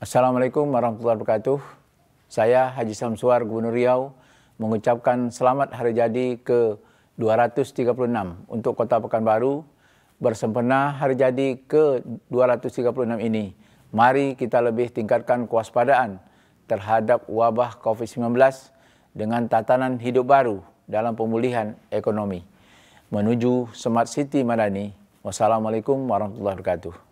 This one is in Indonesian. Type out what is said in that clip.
Assalamualaikum warahmatullahi wabarakatuh. Saya Haji Samsuar Gubernur Riau mengucapkan selamat hari jadi ke 236 untuk Kota Pekanbaru bersempena hari jadi ke 236 ini. Mari kita lebih tingkatkan kewaspadaan terhadap wabah COVID-19 dengan tatanan hidup baru dalam pemulihan ekonomi. Menuju Smart City Madani. Wassalamualaikum warahmatullahi wabarakatuh.